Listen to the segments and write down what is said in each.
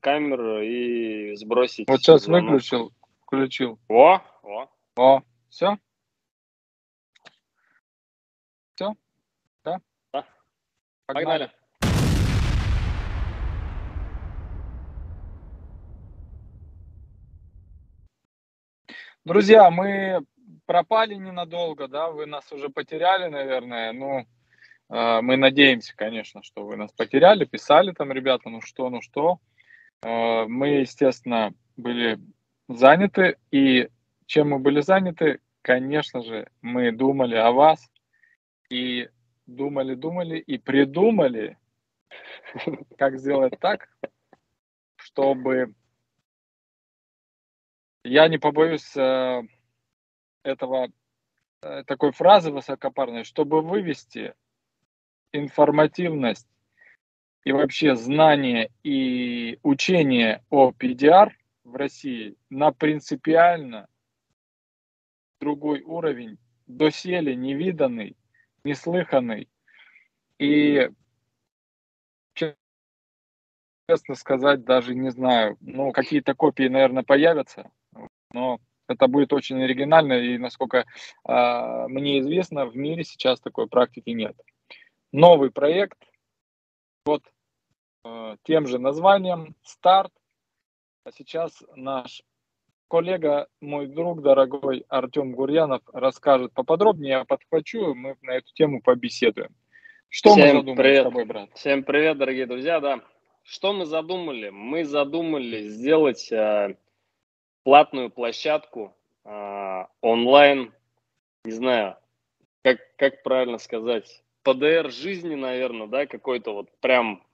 камеру и сбросить. Вот сейчас звонок. выключил, включил. О, о. О, все? Все? Да? Да. Погнали. Друзья, мы пропали ненадолго, да, вы нас уже потеряли, наверное, ну, э, мы надеемся, конечно, что вы нас потеряли, писали там ребята, ну что, ну что. Э, мы, естественно, были заняты, и чем мы были заняты, конечно же, мы думали о вас, и думали, думали, и придумали, как сделать так, чтобы я не побоюсь э, этого э, такой фразы высокопарной, чтобы вывести информативность и вообще знание и учение о PDR в России на принципиально другой уровень, доселе невиданный, неслыханный. И честно сказать, даже не знаю, ну, какие-то копии, наверное, появятся, но это будет очень оригинально, и насколько э, мне известно, в мире сейчас такой практики нет. Новый проект под э, тем же названием «Старт». А сейчас наш коллега, мой друг дорогой Артем Гурьянов расскажет поподробнее, я подхвачу, мы на эту тему побеседуем. Что Всем мы задумали привет. с тобой, брат? Всем привет, дорогие друзья, да. Что мы задумали? Мы задумали сделать э, платную площадку э, онлайн, не знаю, как, как правильно сказать, ПДР жизни, наверное, да, какой-то вот прям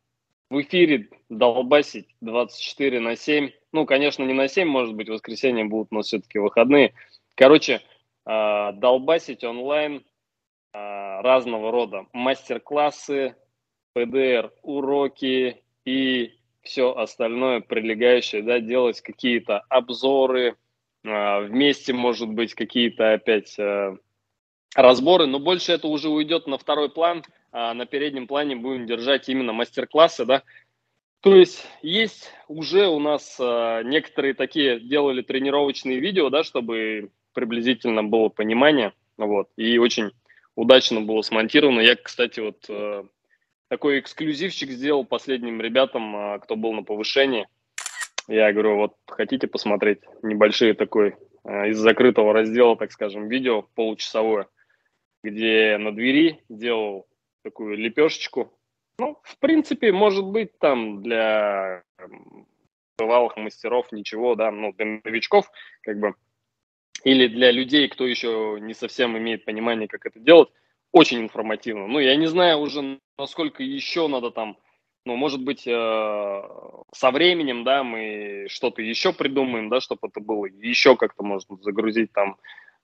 в эфире долбасить 24 на 7. Ну, конечно, не на 7, может быть, воскресенье будут, но все-таки выходные. Короче, э, долбасить онлайн э, разного рода мастер-классы, ПДР, уроки и все остальное прилегающее, да, делать какие-то обзоры, э, вместе, может быть, какие-то опять э, разборы, но больше это уже уйдет на второй план, а на переднем плане будем держать именно мастер-классы, да. То есть есть уже у нас э, некоторые такие делали тренировочные видео, да, чтобы приблизительно было понимание, вот, и очень удачно было смонтировано. Я, кстати, вот э, такой эксклюзивчик сделал последним ребятам, э, кто был на повышении. Я говорю, вот хотите посмотреть небольшие такой э, из закрытого раздела, так скажем, видео получасовое, где на двери делал такую лепешечку. Ну, в принципе, может быть, там для эм, бывалых мастеров ничего, да, ну, для новичков, как бы, или для людей, кто еще не совсем имеет понимание, как это делать, очень информативно. Ну, я не знаю уже, насколько еще надо там, ну, может быть, э, со временем, да, мы что-то еще придумаем, да, чтобы это было еще как-то можно загрузить там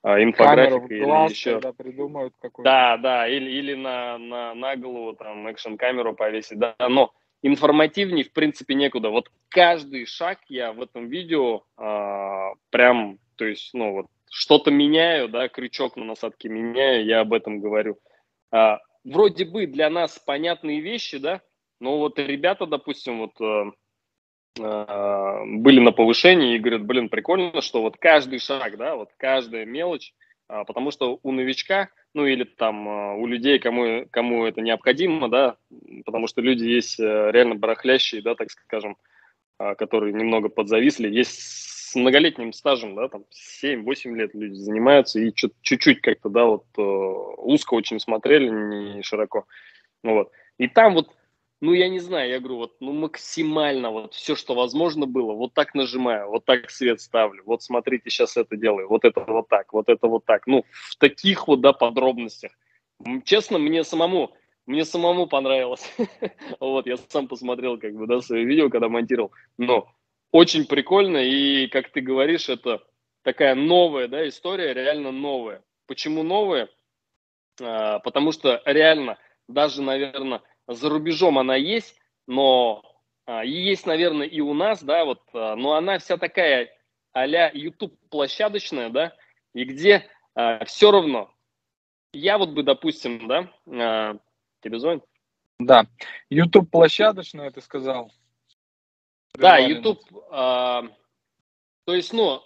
э, инфографик или глаз, еще. придумают. Да, да, или, или на, на, на голову там экшн-камеру повесить, да, но информативнее, в принципе, некуда. Вот каждый шаг я в этом видео э, прям, то есть, ну, вот что-то меняю, да, крючок на насадке меняю, я об этом говорю. А, вроде бы для нас понятные вещи, да, но вот ребята, допустим, вот э, э, были на повышении и говорят, блин, прикольно, что вот каждый шаг, да, вот каждая мелочь, а, потому что у новичка, ну или там а, у людей, кому, кому это необходимо, да, потому что люди есть э, реально барахлящие, да, так скажем, а, которые немного подзависли, есть с многолетним стажем, да, там 7-8 лет люди занимаются и чуть-чуть как-то, да, вот э, узко очень смотрели, не широко, ну вот. И там вот ну, я не знаю, я говорю, вот, ну, максимально вот все, что возможно было, вот так нажимаю, вот так свет ставлю, вот смотрите, сейчас это делаю, вот это вот так, вот это вот так. Ну, в таких вот, да, подробностях. Честно, мне самому, мне самому понравилось. вот, я сам посмотрел, как бы, да, свое видео, когда монтировал. Но очень прикольно, и, как ты говоришь, это такая новая, да, история, реально новая. Почему новая? А, потому что реально, даже, наверное, за рубежом она есть, но а, есть, наверное, и у нас, да, вот, а, но она вся такая а-ля YouTube площадочная, да, и где а, все равно я вот бы, допустим, да, а, тебе звонит? Да, YouTube площадочная, ты сказал. Да, YouTube, а, то есть, ну,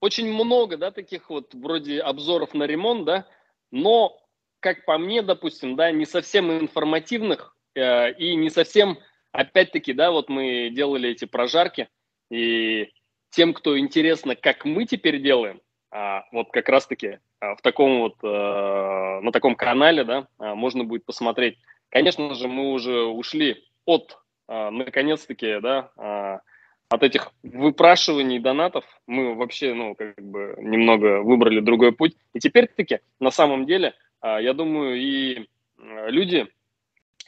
очень много, да, таких вот вроде обзоров на ремонт, да, но, как по мне, допустим, да, не совсем информативных и не совсем, опять-таки, да, вот мы делали эти прожарки, и тем, кто интересно, как мы теперь делаем, а, вот как раз-таки а, в таком вот, а, на таком канале, да, можно будет посмотреть. Конечно же, мы уже ушли от, наконец-таки, да, от этих выпрашиваний донатов мы вообще, ну, как бы немного выбрали другой путь. И теперь-таки, на самом деле, я думаю, и люди,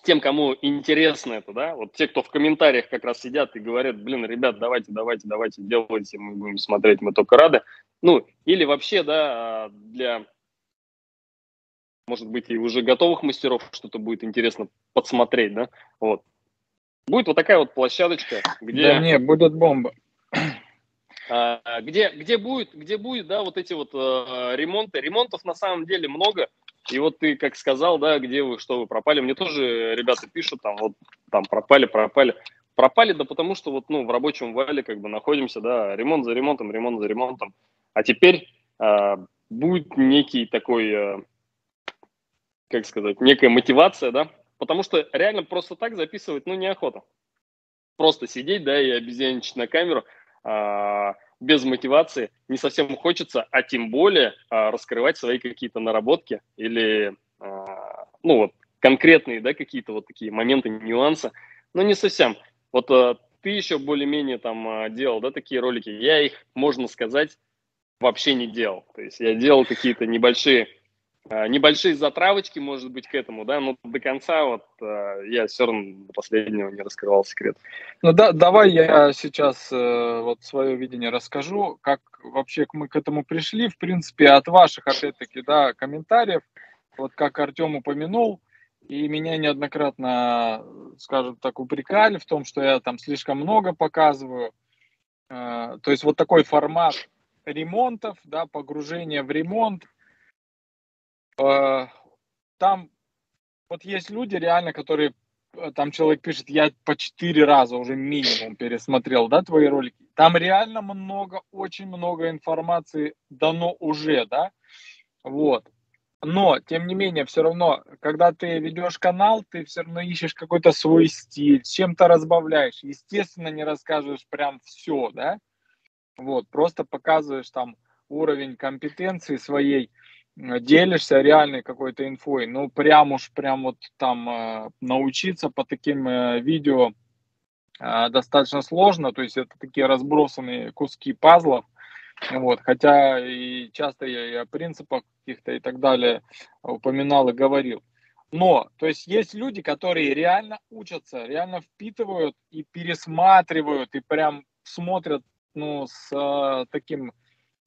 тем, кому интересно это, да, вот те, кто в комментариях как раз сидят и говорят, блин, ребят, давайте, давайте, давайте, делайте, мы будем смотреть, мы только рады. Ну, или вообще, да, для, может быть, и уже готовых мастеров что-то будет интересно подсмотреть, да, вот. Будет вот такая вот площадочка, где... Да не, будет бомба. Где, где будет, где будет, да, вот эти вот э, ремонты. Ремонтов на самом деле много. И вот ты как сказал, да, где вы, что вы пропали. Мне тоже ребята пишут, там, вот, там, пропали, пропали. Пропали, да потому что вот, ну, в рабочем вале как бы находимся, да, ремонт за ремонтом, ремонт за ремонтом. А теперь э, будет некий такой, э, как сказать, некая мотивация, да, потому что реально просто так записывать, ну, неохота. Просто сидеть, да, и обезьяничать на камеру э, без мотивации не совсем хочется, а тем более э, раскрывать свои какие-то наработки или, э, ну, вот, конкретные, да, какие-то вот такие моменты, нюансы, но не совсем. Вот э, ты еще более-менее там делал, да, такие ролики, я их, можно сказать, вообще не делал. То есть я делал какие-то небольшие, небольшие затравочки, может быть, к этому, да, но до конца вот э, я все равно до последнего не раскрывал секрет. Ну да, давай я сейчас э, вот свое видение расскажу, как вообще мы к этому пришли, в принципе, от ваших, опять-таки, да, комментариев, вот как Артем упомянул, и меня неоднократно, скажем так, упрекали в том, что я там слишком много показываю. То есть вот такой формат ремонтов, да, погружение в ремонт. Э, там вот есть люди реально, которые, э, там человек пишет, я по четыре раза уже минимум пересмотрел, да, твои ролики. Там реально много, очень много информации дано уже, да, вот. Но, тем не менее, все равно, когда ты ведешь канал, ты все равно ищешь какой-то свой стиль, чем-то разбавляешь. Естественно, не расскажешь прям все, да, вот, просто показываешь там уровень компетенции своей, делишься реальной какой-то инфой. Ну, прям уж, прям вот там э, научиться по таким э, видео э, достаточно сложно. То есть это такие разбросанные куски пазлов. Вот, хотя и часто я и о принципах каких-то и так далее упоминал и говорил. Но, то есть есть люди, которые реально учатся, реально впитывают и пересматривают, и прям смотрят ну, с э, таким,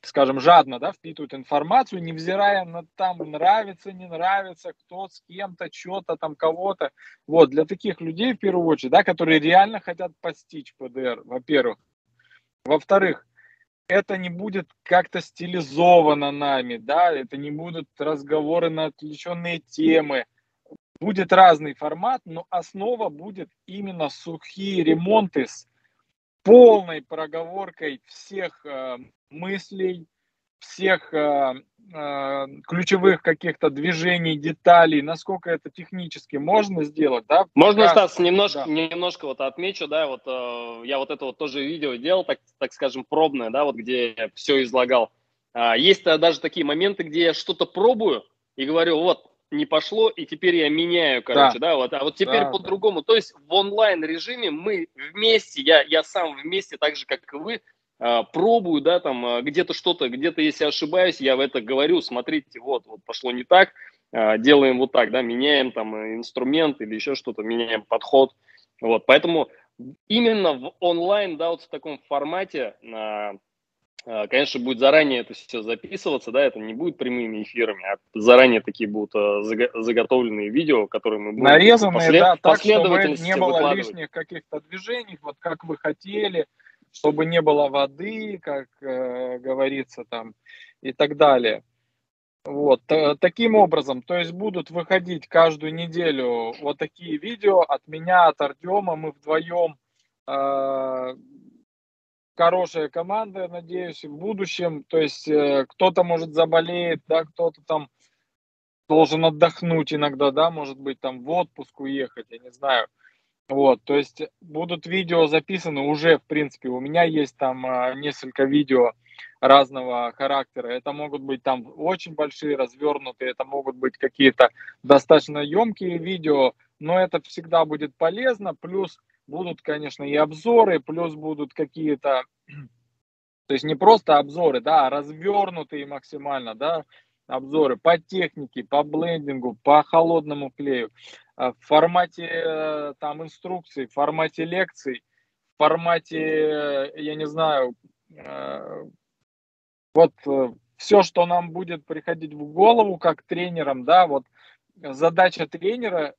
скажем, жадно, да, впитывают информацию, невзирая на там нравится, не нравится, кто с кем-то, что-то там, кого-то. Вот, для таких людей, в первую очередь, да, которые реально хотят постичь ПДР, во-первых. Во-вторых, это не будет как-то стилизовано нами, да, это не будут разговоры на отвлеченные темы, будет разный формат, но основа будет именно сухие ремонты с полной проговоркой всех э, мыслей, всех э, э, ключевых каких-то движений, деталей, насколько это технически можно сделать, да? Можно, Пока... Стас, немножко, да. немножко вот отмечу, да, вот э, я вот это вот тоже видео делал, так, так скажем, пробное, да, вот где я все излагал. Э, есть даже такие моменты, где я что-то пробую и говорю, вот, не пошло, и теперь я меняю, короче, да, да вот, а вот теперь да, по-другому. Да. То есть в онлайн режиме мы вместе, я, я сам вместе, так же, как и вы, а, пробую, да, там а, где-то что-то, где-то, если ошибаюсь, я в это говорю, смотрите, вот, вот пошло не так, а, делаем вот так, да, меняем там инструмент или еще что-то, меняем подход, вот, поэтому именно в онлайн, да, вот в таком формате конечно, будет заранее это все записываться, да, это не будет прямыми эфирами, а заранее такие будут а, заготовленные видео, которые мы будем нарезанные, послед... да, так, чтобы не было лишних каких-то движений, вот как вы хотели, чтобы не было воды, как э, говорится там, и так далее. Вот, таким образом, то есть будут выходить каждую неделю вот такие видео от меня, от Артема, мы вдвоем э, хорошая команда, надеюсь, в будущем. То есть э, кто-то может заболеет, да, кто-то там должен отдохнуть иногда, да, может быть, там в отпуск уехать, я не знаю. Вот, то есть будут видео записаны уже, в принципе, у меня есть там а, несколько видео разного характера. Это могут быть там очень большие, развернутые, это могут быть какие-то достаточно емкие видео, но это всегда будет полезно. Плюс будут, конечно, и обзоры, плюс будут какие-то, то есть не просто обзоры, да, а развернутые максимально, да, обзоры по технике, по блендингу, по холодному клею, а, в формате э, там инструкций, в формате лекций, в формате, э, я не знаю, э, вот все, что нам будет приходить в голову как тренерам, да, вот задача тренера,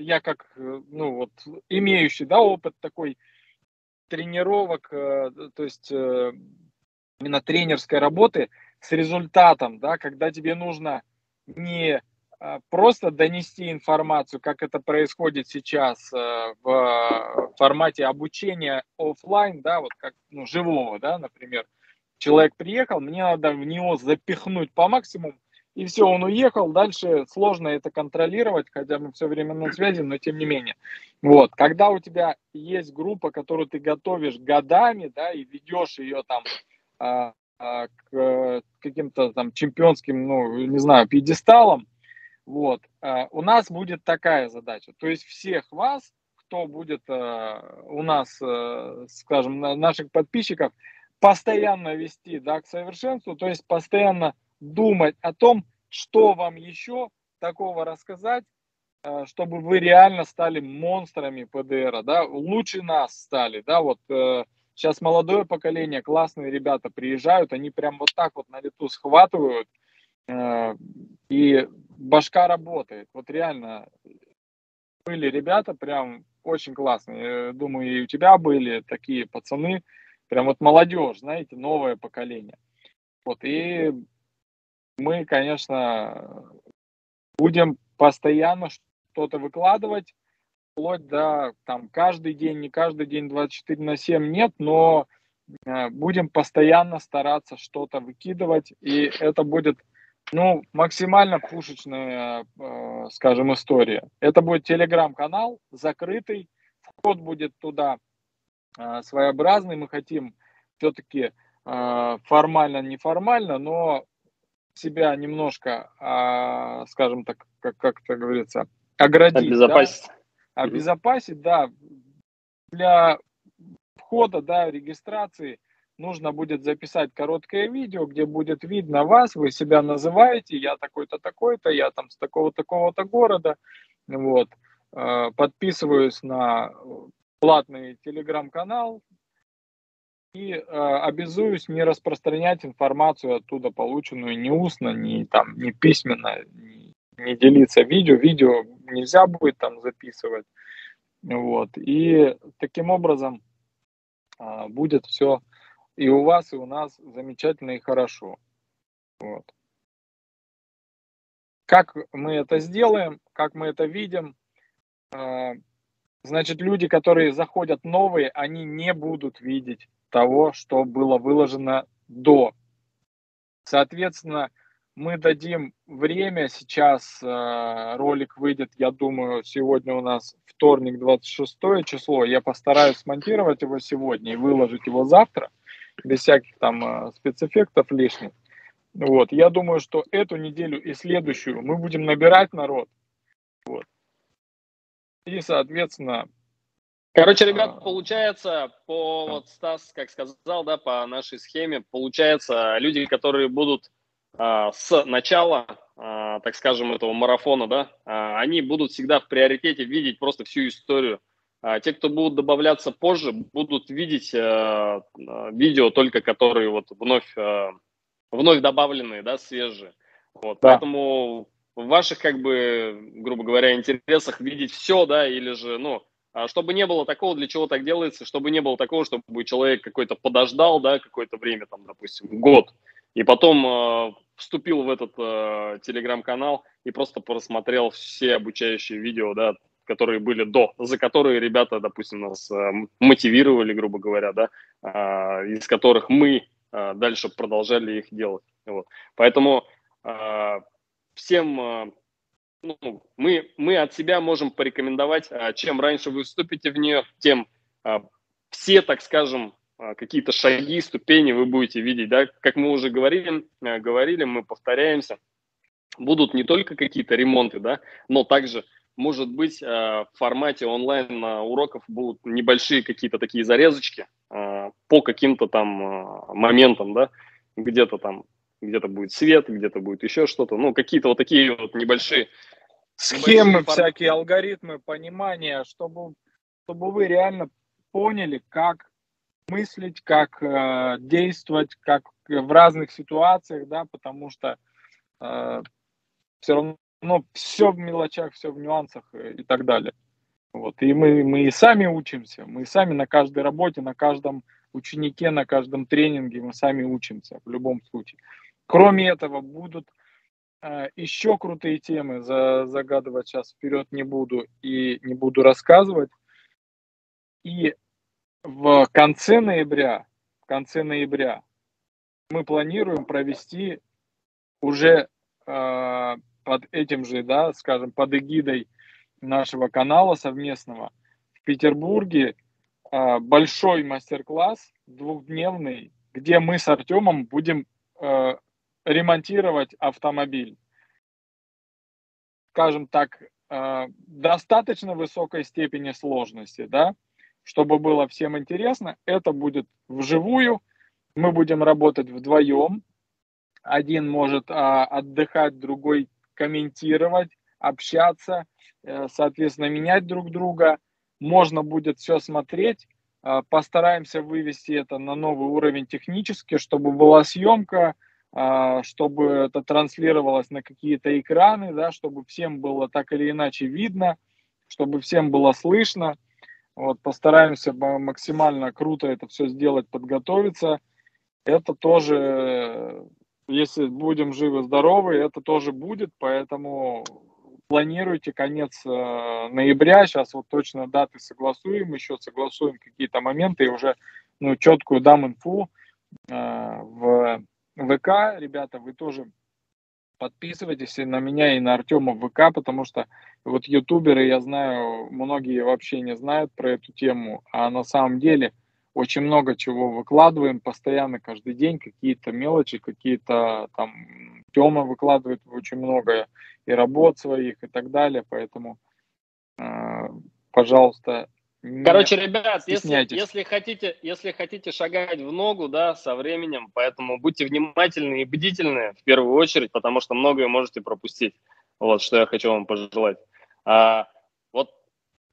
я как, ну вот, имеющий, да, опыт такой тренировок, то есть именно тренерской работы с результатом, да, когда тебе нужно не а, просто донести информацию, как это происходит сейчас э, в формате обучения офлайн, да, вот как ну, живого, да, например. Человек приехал, мне надо в него запихнуть по максимуму, и все, он уехал, дальше сложно это контролировать, хотя мы все время на связи, но тем не менее. Вот, когда у тебя есть группа, которую ты готовишь годами, да, и ведешь ее там а, а, к каким-то там чемпионским, ну, не знаю, пьедесталам, вот. Э, у нас будет такая задача. То есть всех вас, кто будет э, у нас, э, скажем, наших подписчиков, постоянно вести да, к совершенству, то есть постоянно думать о том, что вам еще такого рассказать, чтобы вы реально стали монстрами ПДР, да, лучше нас стали, да, вот сейчас молодое поколение, классные ребята приезжают, они прям вот так вот на лету схватывают, и башка работает. Вот реально были ребята прям очень классные. Думаю, и у тебя были такие пацаны, прям вот молодежь, знаете, новое поколение. Вот, и мы, конечно, будем постоянно что-то выкладывать, вплоть до там каждый день, не каждый день 24 на 7 нет, но э, будем постоянно стараться что-то выкидывать, и это будет ну, максимально пушечная, э, скажем, история. Это будет телеграм-канал, закрытый, вход будет туда э, своеобразный. Мы хотим все-таки формально, неформально, но себя немножко, а, скажем так, как, как это говорится, оградить. Обезопасить. Да? Обезопасить, да. Для входа, да, регистрации – нужно будет записать короткое видео, где будет видно вас, вы себя называете, я такой-то, такой-то, я там с такого-такого-то города, вот, э, подписываюсь на платный телеграм-канал и э, обязуюсь не распространять информацию оттуда полученную ни устно, ни там, ни письменно, ни, не делиться видео, видео нельзя будет там записывать, вот, и таким образом э, будет все и у вас, и у нас замечательно и хорошо. Вот. Как мы это сделаем, как мы это видим, а, значит, люди, которые заходят новые, они не будут видеть того, что было выложено до. Соответственно, мы дадим время, сейчас э, ролик выйдет, я думаю, сегодня у нас вторник, 26 число, я постараюсь смонтировать его сегодня и выложить его завтра без всяких там э, спецэффектов лишних. Вот. Я думаю, что эту неделю и следующую мы будем набирать народ. Вот. И, соответственно... Короче, ребят, а... получается, по вот Стас, как сказал, да, по нашей схеме, получается, люди, которые будут а, с начала, а, так скажем, этого марафона, да, а, они будут всегда в приоритете видеть просто всю историю а те, кто будут добавляться позже, будут видеть э, э, видео только которые вот вновь, э, вновь добавленные, да, свежие. Вот, да. Поэтому в ваших, как бы, грубо говоря, интересах видеть все, да, или же, ну, а чтобы не было такого, для чего так делается, чтобы не было такого, чтобы человек какой-то подождал, да, какое-то время, там, допустим, год, и потом э, вступил в этот э, телеграм-канал и просто просмотрел все обучающие видео, да, которые были до, за которые ребята, допустим, нас э, мотивировали, грубо говоря, да, э, из которых мы э, дальше продолжали их делать. Вот. Поэтому э, всем ну, мы, мы от себя можем порекомендовать, э, чем раньше вы вступите в нее, тем э, все, так скажем, э, какие-то шаги, ступени вы будете видеть, да, как мы уже говорили, говорили, мы повторяемся, будут не только какие-то ремонты, да, но также может быть, в формате онлайн уроков будут небольшие какие-то такие зарезочки по каким-то там моментам, да, где-то там, где-то будет свет, где-то будет еще что-то, ну, какие-то вот такие вот небольшие схемы, всякие алгоритмы, понимания, чтобы, чтобы вы реально поняли, как мыслить, как э, действовать, как в разных ситуациях, да, потому что э, все равно но все в мелочах, все в нюансах э, и так далее. Вот. И мы, мы и сами учимся, мы сами на каждой работе, на каждом ученике, на каждом тренинге мы сами учимся в любом случае. Кроме этого, будут э, еще крутые темы, за, загадывать сейчас вперед не буду и не буду рассказывать. И в конце ноября, в конце ноября мы планируем провести уже э, под этим же, да, скажем, под эгидой нашего канала совместного в Петербурге э, большой мастер-класс двухдневный, где мы с Артемом будем ремонтировать автомобиль. Скажем так, э, достаточно высокой степени сложности, да, чтобы было всем интересно. Это будет вживую. Мы будем работать вдвоем. Один может а, отдыхать, другой комментировать, общаться, э, соответственно, менять друг друга. Можно будет все смотреть. Э, постараемся вывести это на новый уровень технически, чтобы была съемка, чтобы это транслировалось на какие-то экраны, да, чтобы всем было так или иначе видно, чтобы всем было слышно. Вот, постараемся максимально круто это все сделать, подготовиться. Это тоже если будем живы-здоровы, это тоже будет, поэтому планируйте конец э, ноября, сейчас вот точно даты согласуем, еще согласуем какие-то моменты и уже ну, четкую дам инфу э, в ВК. Ребята, вы тоже подписывайтесь и на меня, и на Артема в ВК, потому что вот ютуберы, я знаю, многие вообще не знают про эту тему, а на самом деле – очень много чего выкладываем постоянно, каждый день, какие-то мелочи, какие-то там Тёма выкладывает очень много и работ своих и так далее, поэтому, э, пожалуйста, Короче, ребят, если, если, хотите, если хотите шагать в ногу, да, со временем, поэтому будьте внимательны и бдительны в первую очередь, потому что многое можете пропустить. Вот, что я хочу вам пожелать. А, вот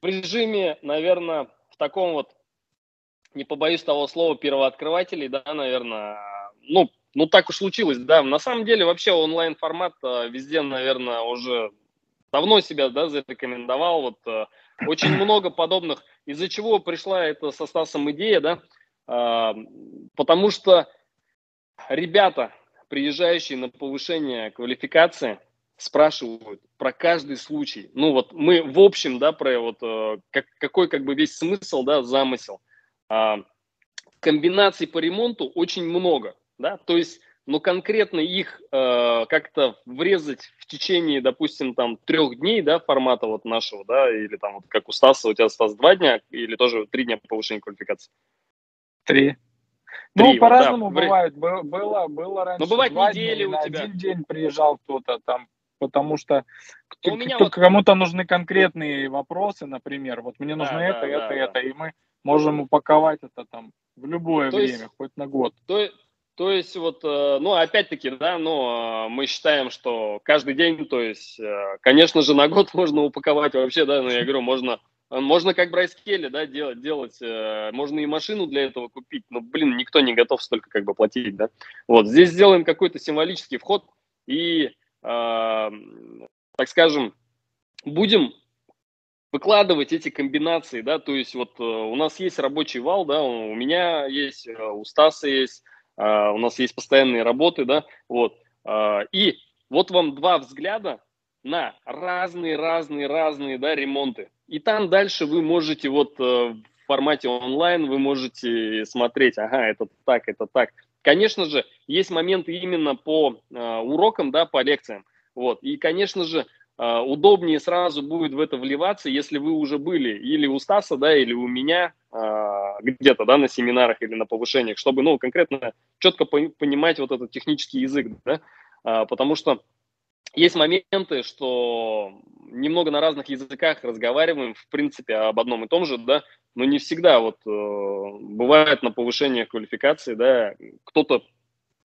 в режиме, наверное, в таком вот не побоюсь того слова, первооткрывателей, да, наверное, ну, ну так уж случилось, да. На самом деле вообще онлайн-формат э, везде, наверное, уже давно себя, да, зарекомендовал. Вот э, очень много подобных. Из-за чего пришла эта со Стасом идея, да? А, потому что ребята, приезжающие на повышение квалификации, спрашивают про каждый случай. Ну вот мы в общем, да, про вот э, как, какой как бы весь смысл, да, замысел. А, комбинаций по ремонту очень много, да, то есть, но конкретно их э, как-то врезать в течение, допустим, там трех дней, да, формата вот нашего, да, или там вот как у Стаса, у тебя Стас два дня или тоже три дня повышения квалификации? Три. Ну, по-разному да. бывает. Было, было раньше. Но бывает два недели дня, у тебя. один день приезжал кто-то там, потому что ну, вот... кому-то нужны конкретные вопросы, например. Вот мне нужно да, это, да, это, да, это, да. и мы можем упаковать это там в любое то время, есть, хоть на год. То, то есть вот, э, ну, опять-таки, да, ну, мы считаем, что каждый день, то есть, э, конечно же, на год можно упаковать вообще, да, но я говорю, можно, можно как Брайс Келли, да, делать, делать, можно и машину для этого купить, но, блин, никто не готов столько как бы платить, да. Вот, здесь сделаем какой-то символический вход и, э, так скажем, будем выкладывать эти комбинации, да, то есть вот у нас есть рабочий вал, да, у меня есть, у Стаса есть, э, у нас есть постоянные работы, да, вот, и вот вам два взгляда на разные-разные-разные, да, ремонты. И там дальше вы можете вот в формате онлайн, вы можете смотреть, ага, это так, это так. Конечно же, есть моменты именно по урокам, да, по лекциям. Вот. И, конечно же, а, удобнее сразу будет в это вливаться, если вы уже были или у Стаса, да, или у меня а, где-то, да, на семинарах или на повышениях, чтобы, ну, конкретно четко понимать вот этот технический язык, да, а, потому что есть моменты, что немного на разных языках разговариваем, в принципе, об одном и том же, да, но не всегда вот э, бывает на повышениях квалификации, да, кто-то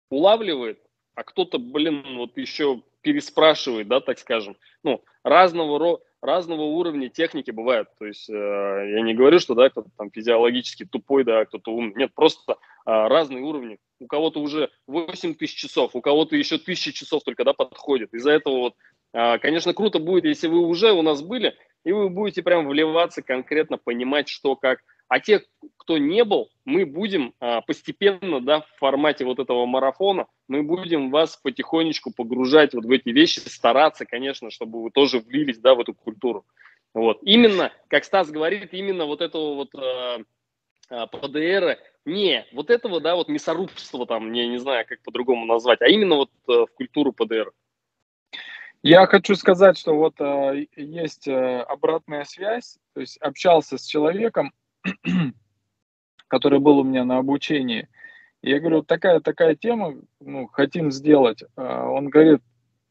улавливает, а кто-то, блин, вот еще переспрашивает, да, так скажем. Ну, разного, разного уровня техники бывает. То есть э, я не говорю, что, да, кто-то там физиологически тупой, да, кто-то умный. Нет, просто э, разные уровни. У кого-то уже 8 тысяч часов, у кого-то еще тысячи часов только, да, подходит. Из-за этого вот, э, конечно, круто будет, если вы уже у нас были, и вы будете прям вливаться конкретно, понимать, что как. А те, кто не был, мы будем а, постепенно, да, в формате вот этого марафона, мы будем вас потихонечку погружать вот в эти вещи, стараться, конечно, чтобы вы тоже влились, да, в эту культуру. Вот. Именно, как Стас говорит, именно вот этого вот а, ПДР, не вот этого, да, вот мясорубства там, я не знаю, как по-другому назвать, а именно вот а, в культуру ПДР. Я хочу сказать, что вот э, есть э, обратная связь, то есть общался с человеком, который был у меня на обучении. Я говорю, такая такая тема, ну, хотим сделать. А он говорит,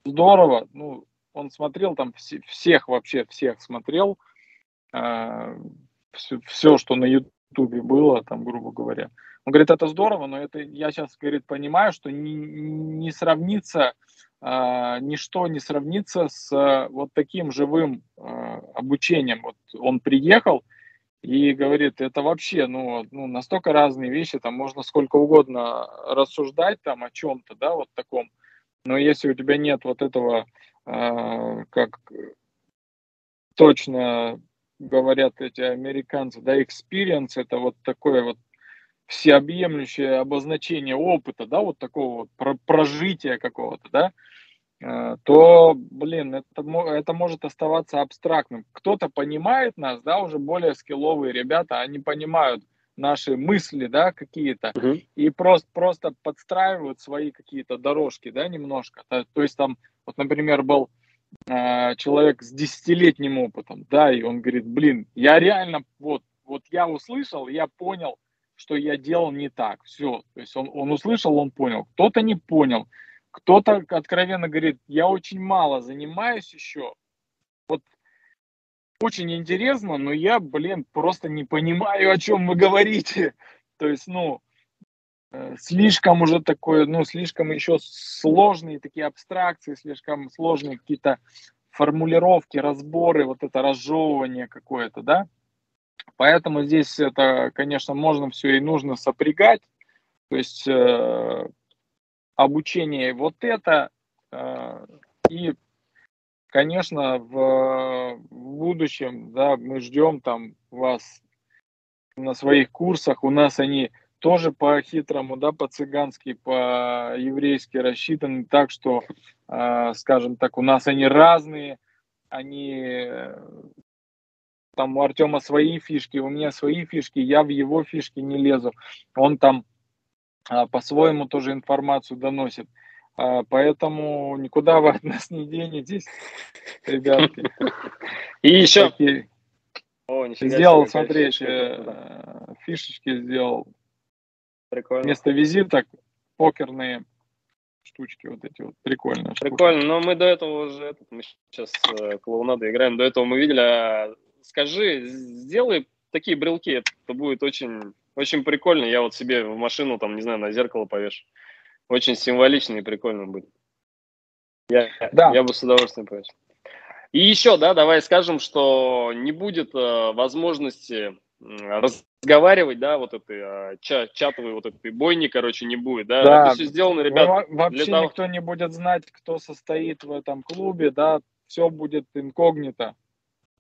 здорово, ну, он смотрел там всех вообще, всех смотрел, все, все, что на Ютубе было, там, грубо говоря. Он говорит, это здорово, но это я сейчас, говорит, понимаю, что не, не сравнится, э, ничто не сравнится с э, вот таким живым э, обучением. Вот он приехал, и говорит, это вообще, ну, ну, настолько разные вещи, там можно сколько угодно рассуждать там о чем-то, да, вот таком. Но если у тебя нет вот этого, э, как точно говорят эти американцы, да, experience, это вот такое вот всеобъемлющее обозначение опыта, да, вот такого вот прожития какого-то, да, то, блин, это, это может оставаться абстрактным. Кто-то понимает нас, да, уже более скилловые ребята, они понимают наши мысли, да, какие-то, угу. и просто, просто подстраивают свои какие-то дорожки, да, немножко. То, то есть там, вот, например, был э, человек с десятилетним опытом, да, и он говорит, блин, я реально, вот, вот я услышал, я понял, что я делал не так, все. То есть он, он услышал, он понял. Кто-то не понял, кто-то откровенно говорит, я очень мало занимаюсь еще. Вот очень интересно, но я, блин, просто не понимаю, о чем вы говорите. То есть, ну, э, слишком уже такое, ну, слишком еще сложные такие абстракции, слишком сложные какие-то формулировки, разборы, вот это разжевывание какое-то, да. Поэтому здесь это, конечно, можно все и нужно сопрягать. То есть э, обучение вот это. Э, и, конечно, в, будущем, да, мы ждем там вас на своих курсах. У нас они тоже по-хитрому, да, по-цыгански, по-еврейски рассчитаны так, что, э, скажем так, у нас они разные, они там у Артема свои фишки, у меня свои фишки, я в его фишки не лезу. Он там по-своему тоже информацию доносит. А, поэтому никуда вы от нас не денетесь, ребятки. И еще... сделал, смотри, э, фишечки сделал. Прикольно. Вместо визиток покерные штучки вот эти вот прикольные. Прикольно, но мы до этого уже, этот, мы сейчас э, клоунаду играем, до этого мы видели, а, скажи, сделай такие брелки, это будет очень очень прикольно. Я вот себе в машину, там, не знаю, на зеркало повешу. Очень символично и прикольно будет. Я, да. я бы с удовольствием повесил. И еще, да, давай скажем, что не будет э, возможности разговаривать, да, вот этой э, ча чатовой вот этой бойни, короче, не будет, да. да. Это все сделано, ребят. Ну, вообще того... никто не будет знать, кто состоит в этом клубе, да, все будет инкогнито.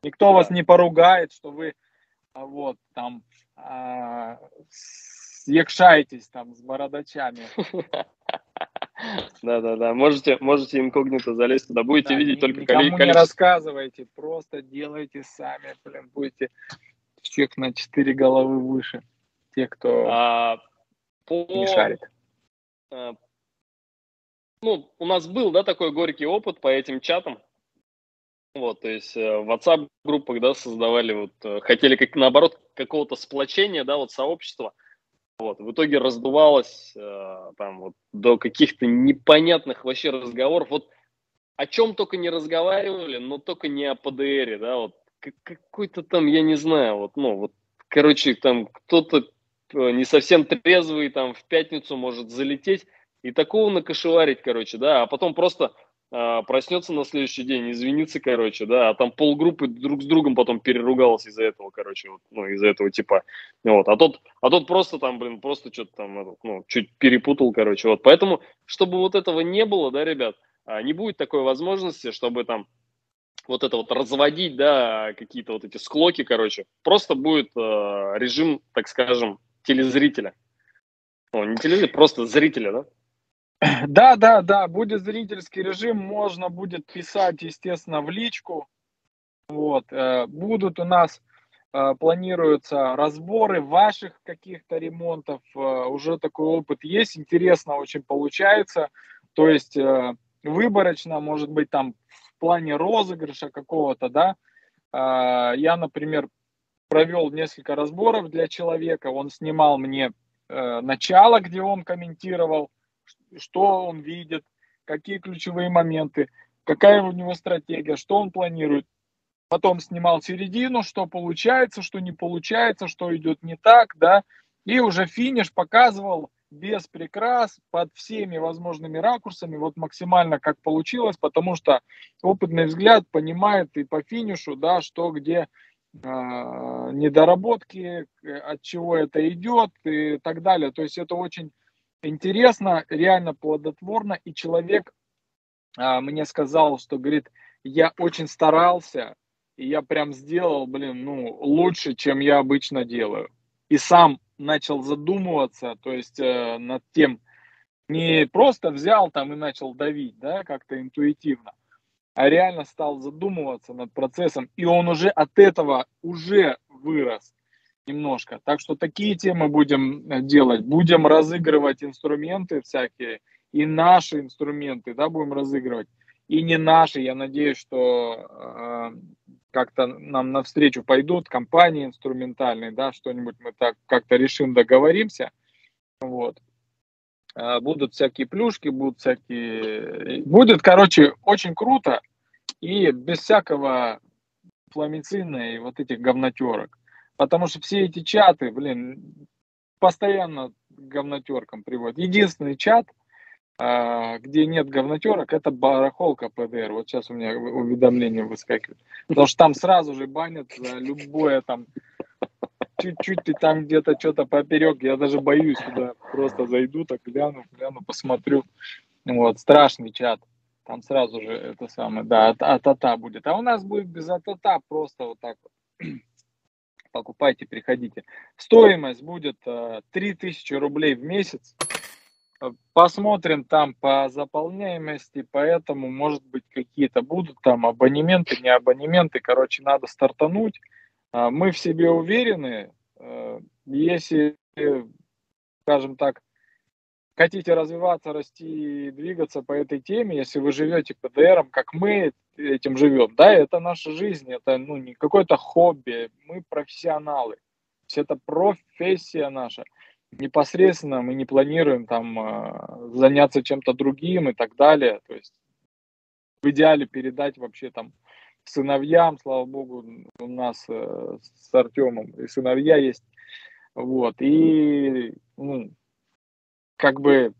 Никто да. вас не поругает, что вы а, вот там а, якшаетесь там с бородачами. Да-да-да, можете, можете инкогнито залезть туда, будете да, видеть только количество. не рассказывайте, просто делайте сами, блин, будете всех на четыре головы выше, те, кто а, по, не шарит. А, ну, у нас был, да, такой горький опыт по этим чатам, вот, то есть э, в WhatsApp группах, да, создавали, вот, э, хотели как наоборот какого-то сплочения, да, вот сообщества, вот, в итоге раздувалось э, там вот до каких-то непонятных вообще разговоров. Вот о чем только не разговаривали, но только не о ПДРе, да, вот какой-то там, я не знаю, вот, ну, вот, короче, там кто-то э, не совсем трезвый, там в пятницу может залететь и такого накошеварить, короче, да, а потом просто проснется на следующий день, извинится, короче, да, а там полгруппы друг с другом потом переругалась из-за этого, короче, вот, ну, из-за этого типа, вот, а тот, а тот просто там, блин, просто что-то там, ну, чуть перепутал, короче, вот, поэтому, чтобы вот этого не было, да, ребят, а, не будет такой возможности, чтобы там вот это вот разводить, да, какие-то вот эти склоки, короче, просто будет э, режим, так скажем, телезрителя, ну, не телезрителя, просто зрителя, да, да, да, да, будет зрительский режим, можно будет писать, естественно, в личку. Вот, э, будут у нас, э, планируются разборы ваших каких-то ремонтов, э, уже такой опыт есть, интересно очень получается. То есть выборочно, может быть, там в плане розыгрыша какого-то, да. Я, например, провел несколько разборов для человека, он снимал мне начало, где он комментировал, что он видит, какие ключевые моменты, какая у него стратегия, что он планирует. Потом снимал середину, что получается, что не получается, что идет не так, да, и уже финиш показывал без прикрас, под всеми возможными ракурсами, вот максимально как получилось, потому что опытный взгляд понимает и по финишу, да, что где э, недоработки, от чего это идет и так далее. То есть это очень интересно, реально плодотворно, и человек а, мне сказал, что, говорит, я очень старался, и я прям сделал, блин, ну, лучше, чем я обычно делаю. И сам начал задумываться, то есть э, над тем, не просто взял там и начал давить, да, как-то интуитивно, а реально стал задумываться над процессом, и он уже от этого уже вырос немножко. Так что такие темы будем э, делать. Будем разыгрывать инструменты всякие, и наши инструменты, да, будем разыгрывать. И не наши, я надеюсь, что э, как-то нам навстречу пойдут компании инструментальные, да, что-нибудь мы так как-то решим, договоримся. Вот. Э, будут всякие плюшки, будут всякие... Будет, короче, очень круто и без всякого фламицина и вот этих говнотерок. Потому что все эти чаты, блин, постоянно говнотеркам приводят. Единственный чат, а, где нет говнотерок, это барахолка ПДР. Вот сейчас у меня уведомление выскакивает. Потому что там сразу же банят за любое там чуть-чуть ты там где-то что-то поперек, я даже боюсь туда просто зайду, так гляну, гляну, посмотрю. Вот, страшный чат. Там сразу же это самое, да, от, от ата будет. А у нас будет без атата просто вот так вот покупайте, приходите. Стоимость будет 3000 э, рублей в месяц. Э, посмотрим там по заполняемости, поэтому, может быть, какие-то будут там абонементы, не абонементы. Короче, надо стартануть. Э, мы в себе уверены. Если, скажем так, хотите развиваться, расти и двигаться по этой теме, если вы живете ПДРом, как мы этим живем, да, это наша жизнь, это ну, не какое-то хобби, мы профессионалы, все это профессия наша. Непосредственно мы не планируем там а, заняться чем-то другим и так далее, то есть в идеале передать вообще там сыновьям, слава богу, у нас э, с Артемом и сыновья есть, вот, и ну, как бы,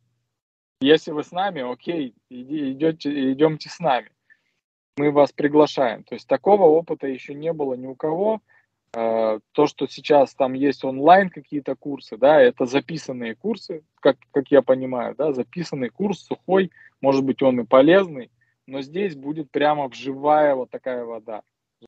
если вы с нами, окей, иди, идете, идемте с нами. Мы вас приглашаем. То есть такого опыта еще не было ни у кого. А, то, что сейчас там есть онлайн какие-то курсы, да, это записанные курсы, как, как я понимаю, да, записанный курс сухой, может быть, он и полезный, но здесь будет прямо живая вот такая вода.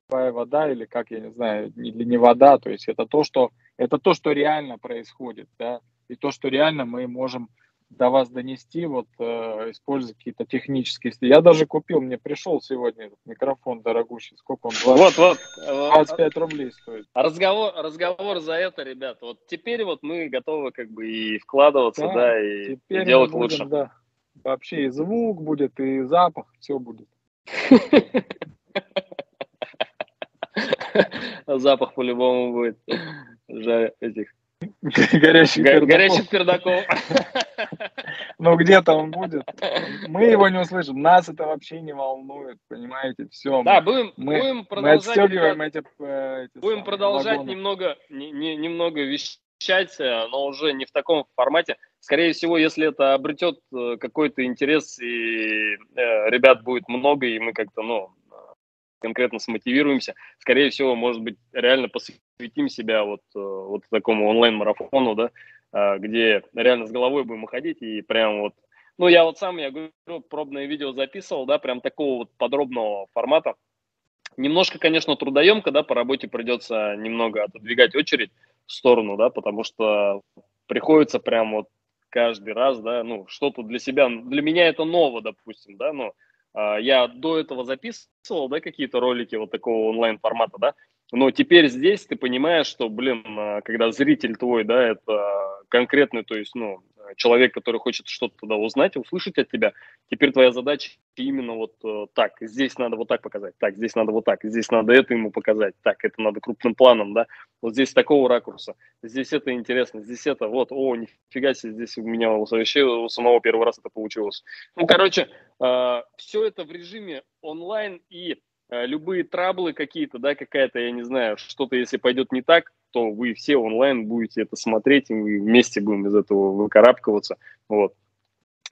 Живая вода или как, я не знаю, или не вода, то есть это то, что, это то, что реально происходит, да, и то, что реально мы можем до вас донести, вот э, используя какие-то технические. Я даже купил, мне пришел сегодня этот микрофон дорогущий. Сколько он? 20, вот, вот. 25 рублей стоит. Разговор, разговор за это, ребята. Вот теперь вот мы готовы как бы и вкладываться, да, да и, и делать будем, лучше. Да. Вообще и звук будет, и запах, все будет. Запах по-любому будет. Жаль этих Горящих пердаков. Горящих пердаков. Ну, где-то он будет. Мы его не услышим. Нас это вообще не волнует, понимаете? Все. Да, будем, мы, будем продолжать. Мы отстегиваем эти, э, эти Будем продолжать вагоны. немного, не, не, немного вещать, э, но уже не в таком формате. Скорее всего, если это обретет э, какой-то интерес, и э, ребят будет много, и мы как-то, ну, конкретно смотивируемся, скорее всего, может быть, реально посвятим себя вот, э, вот такому онлайн-марафону, да, э, где реально с головой будем ходить и прям вот, ну, я вот сам, я говорю, пробное видео записывал, да, прям такого вот подробного формата. Немножко, конечно, трудоемко, да, по работе придется немного отодвигать очередь в сторону, да, потому что приходится прям вот каждый раз, да, ну, что-то для себя, для меня это ново, допустим, да, но а, я до этого записывал, да, какие-то ролики вот такого онлайн-формата, да, но теперь здесь ты понимаешь, что, блин, а, когда зритель твой, да, это конкретный, то есть, ну, человек, который хочет что-то туда узнать, услышать от тебя, теперь твоя задача именно вот э, так, здесь надо вот так показать, так, здесь надо вот так, здесь надо это ему показать, так, это надо крупным планом, да, вот здесь такого ракурса, здесь это интересно, здесь это, вот, о, нифига себе, здесь у меня вообще у самого первый раз это получилось. Ну, короче, все это в режиме онлайн и э, любые траблы какие-то, да, какая-то, я не знаю, что-то, если пойдет не так, то вы все онлайн будете это смотреть, и мы вместе будем из этого выкарабкиваться. Вот.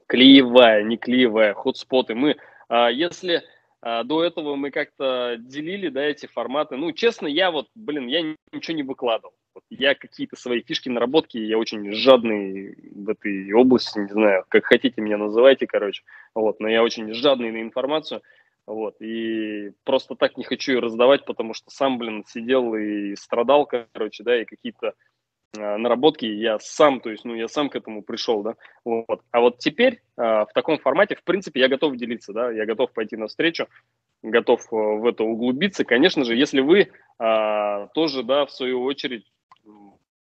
Клеевая, не клеевая, хотспоты. Мы, а, если до этого мы как-то делили, да, эти форматы, ну, честно, я вот, блин, я ничего не выкладывал. Вот я какие-то свои фишки, наработки, я очень жадный в этой области, не знаю, как хотите меня называйте, короче, вот, но я очень жадный на информацию, вот, и просто так не хочу ее раздавать, потому что сам, блин, сидел и страдал, короче, да, и какие-то э, наработки я сам, то есть, ну, я сам к этому пришел, да, вот. А вот теперь э, в таком формате, в принципе, я готов делиться, да, я готов пойти навстречу, готов э, в это углубиться, конечно же, если вы э, тоже, да, в свою очередь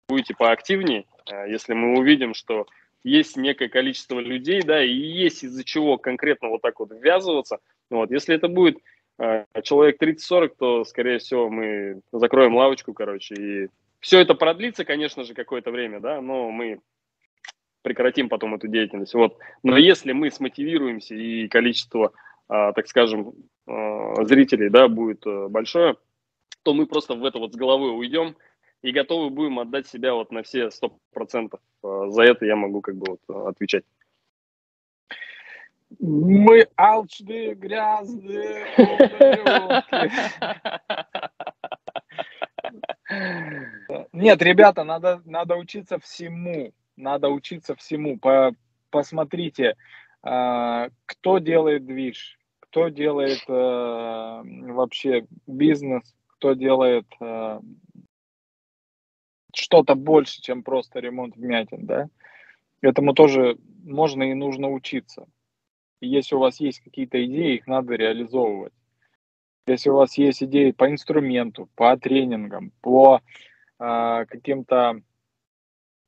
будете поактивнее, э, если мы увидим, что есть некое количество людей, да, и есть из-за чего конкретно вот так вот ввязываться – вот, если это будет э, человек 30-40, то, скорее всего, мы закроем лавочку, короче, и все это продлится, конечно же, какое-то время, да, но мы прекратим потом эту деятельность. Вот. Но если мы смотивируемся и количество, э, так скажем, э, зрителей, да, будет э, большое, то мы просто в это вот с головой уйдем и готовы будем отдать себя вот на все 100%. Э, за это я могу как бы вот отвечать. Мы алчные, грязные. Нет, ребята, надо, надо учиться всему. Надо учиться всему. По, посмотрите, э, кто делает движ, кто делает э, вообще бизнес, кто делает э, что-то больше, чем просто ремонт вмятин, да? Этому тоже можно и нужно учиться если у вас есть какие-то идеи, их надо реализовывать. Если у вас есть идеи по инструменту, по тренингам, по э, каким-то,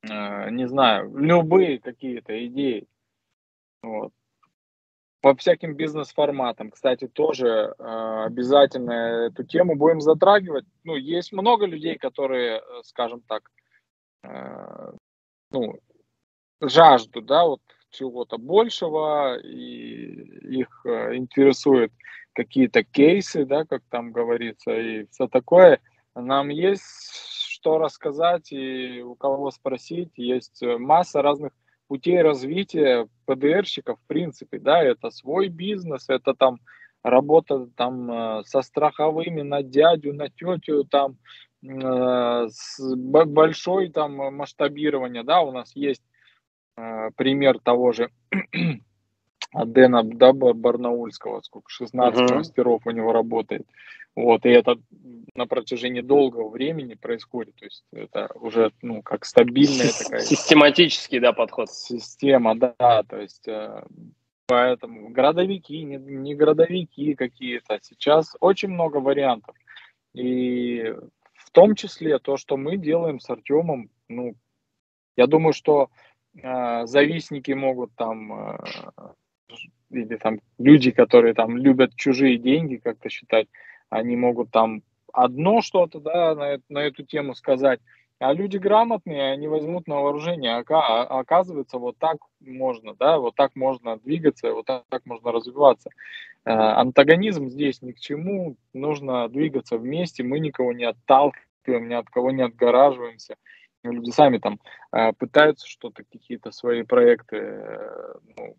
э, не знаю, любые какие-то идеи, вот. По всяким бизнес-форматам, кстати, тоже э, обязательно эту тему будем затрагивать. Ну, есть много людей, которые, скажем так, э, ну, жаждут, да, вот чего-то большего, и их э, интересуют какие-то кейсы, да, как там говорится, и все такое. Нам есть что рассказать и у кого спросить. Есть э, масса разных путей развития ПДРщиков, в принципе, да, это свой бизнес, это там работа там э, со страховыми на дядю, на тетю, там с большой там масштабирование, да, у нас есть Э, пример того же Дэна да, Барнаульского, сколько, 16 uh-huh. мастеров у него работает. Вот, и это на протяжении долгого времени происходит. То есть это уже, ну, как стабильная такая... Систематический, да, подход. Система, да. То есть э, поэтому городовики, не, не городовики какие-то. Сейчас очень много вариантов. И в том числе то, что мы делаем с Артемом, ну, я думаю, что э, завистники могут там э, или там люди, которые там любят чужие деньги как-то считать, они могут там одно что-то, да, на, на эту тему сказать, а люди грамотные, они возьмут на вооружение, а, а оказывается, вот так можно, да, вот так можно двигаться, вот так, так можно развиваться. Э, антагонизм здесь ни к чему, нужно двигаться вместе, мы никого не отталкиваем, ни от кого не отгораживаемся. Люди сами там э, пытаются что-то, какие-то свои проекты э, ну,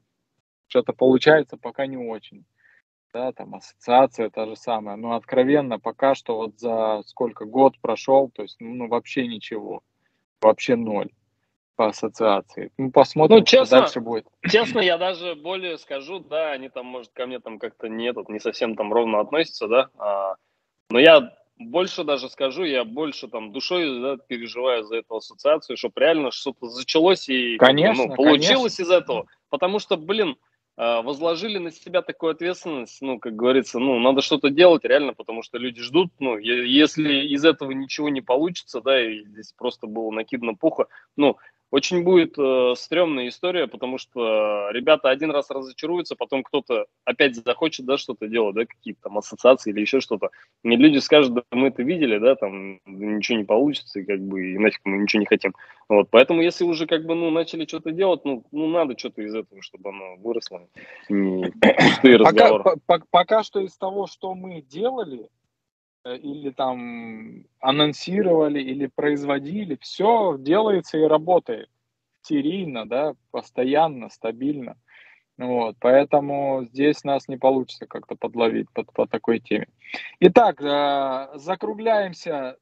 что-то получается пока не очень. Да, там ассоциация та же самая. Но откровенно пока что вот за сколько год прошел, то есть ну вообще ничего. Вообще ноль по ассоциации. Ну, посмотрим, ну, честно, что дальше будет. Честно, я даже более скажу, да, они там, может, ко мне там как-то не, этот, не совсем там ровно относятся, да, а, но я больше даже скажу, я больше там душой да, переживаю за эту ассоциацию, чтобы реально что-то зачалось и конечно, ну, получилось конечно. из этого. Потому что, блин, возложили на себя такую ответственность, ну, как говорится, ну, надо что-то делать реально, потому что люди ждут, ну, если из этого ничего не получится, да, и здесь просто было накидано пуха, ну, очень будет э, стрёмная история, потому что ребята один раз разочаруются, потом кто-то опять захочет, да, что-то делать, да, какие-то там ассоциации или еще что-то. И люди скажут, да, мы это видели, да, там ничего не получится, и как бы, и нафиг мы ничего не хотим. Вот, поэтому если уже как бы, ну, начали что-то делать, ну, ну надо что-то из этого, чтобы оно выросло. Не пустые разговоры. Пока, по, пока что из того, что мы делали, или там анонсировали, или производили, все делается и работает серийно, да, постоянно, стабильно. Вот, поэтому здесь нас не получится как-то подловить под, по такой теме. Итак, э, закругляемся.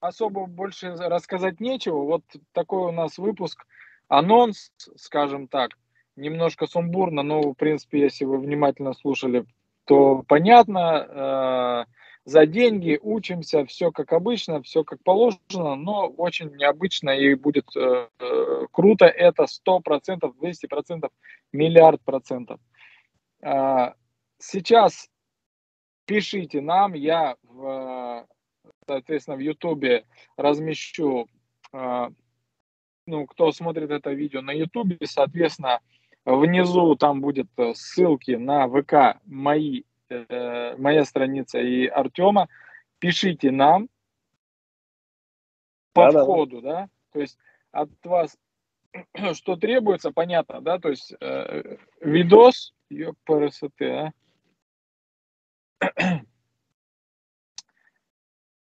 Особо больше рассказать нечего. Вот такой у нас выпуск, анонс, скажем так, немножко сумбурно, но, в принципе, если вы внимательно слушали, то понятно. За деньги, учимся, все как обычно, все как положено, но очень необычно и будет э, э круто. Это 100%, 200%, миллиард процентов. Э, сейчас пишите нам, я, в, соответственно, в Ютубе размещу, э, ну, кто смотрит это видео на Ютубе, соответственно, внизу там будет э, ссылки на ВК мои э, моя страница и Артема. Пишите нам по да, входу, да. да, то есть от вас что требуется, понятно, да, то есть э, видос, ёпрст, а?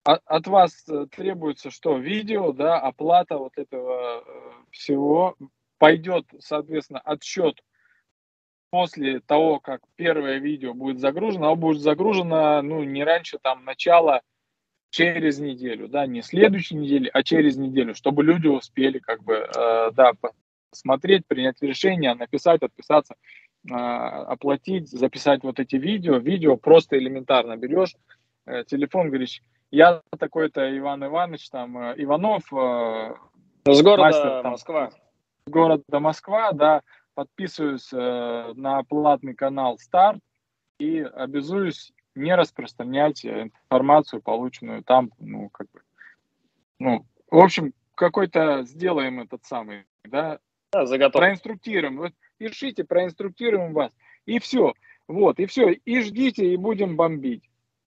От, вас требуется что? Видео, да, оплата вот этого э, всего. Пойдет, соответственно, отсчет после того, как первое видео будет загружено, оно будет загружено, ну, не раньше там начала через неделю, да, не следующей недели, а через неделю, чтобы люди успели как бы, э, да, посмотреть, принять решение, написать, отписаться, э, оплатить, записать вот эти видео. Видео просто элементарно берешь, э, телефон, говоришь, я такой-то Иван Иванович, там, э, Иванов. Э, с города мастер, там, Москва. С города Москва, да, подписываюсь э, на платный канал Старт и обязуюсь не распространять информацию, полученную там, ну, как бы, ну, в общем, какой-то сделаем этот самый, да, да заготов. проинструктируем, вот, пишите, проинструктируем вас, и все, вот, и все, и ждите, и будем бомбить.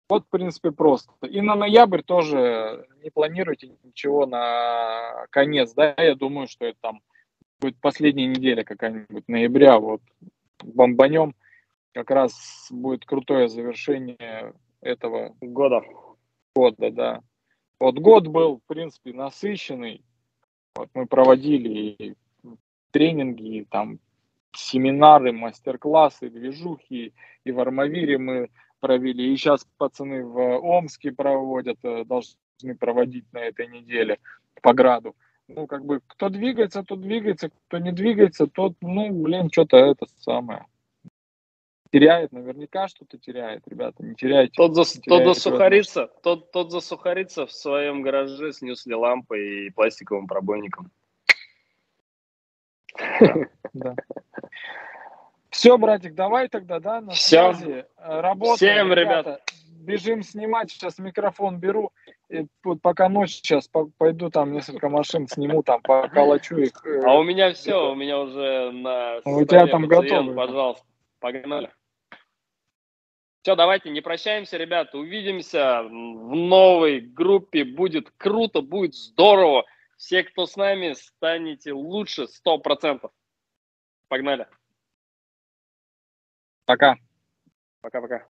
Вот, в принципе, просто. И на ноябрь тоже не планируйте ничего на конец, да, я думаю, что это там будет последняя неделя какая-нибудь, ноября, вот, бомбанем, как раз будет крутое завершение этого года. Года, да. Вот год был, в принципе, насыщенный. Вот мы проводили и тренинги, и там семинары, мастер-классы, движухи, и в Армавире мы провели, и сейчас пацаны в Омске проводят, э, должны проводить на этой неделе по граду. Ну, как бы, кто двигается, тот двигается, кто не двигается, тот, ну, блин, что-то это самое. Теряет, наверняка что-то теряет, ребята, не теряйте. Тот, за, тот засухарится, тот, тот засухарится в своем гараже с ньюсли лампой и пластиковым пробойником. Да. Все, братик, давай тогда, да, на Все. связи. Работаем, Всем, ребята. Бежим снимать, сейчас микрофон беру. И вот пока ночь, сейчас пойду там несколько машин сниму, там поколочу их. Э, а у меня все, у меня уже на У тебя там готово. Пожалуйста, погнали. Все, давайте, не прощаемся, ребята. Увидимся в новой группе. Будет круто, будет здорово. Все, кто с нами, станете лучше 100%. Погнали. Пока. Пока-пока.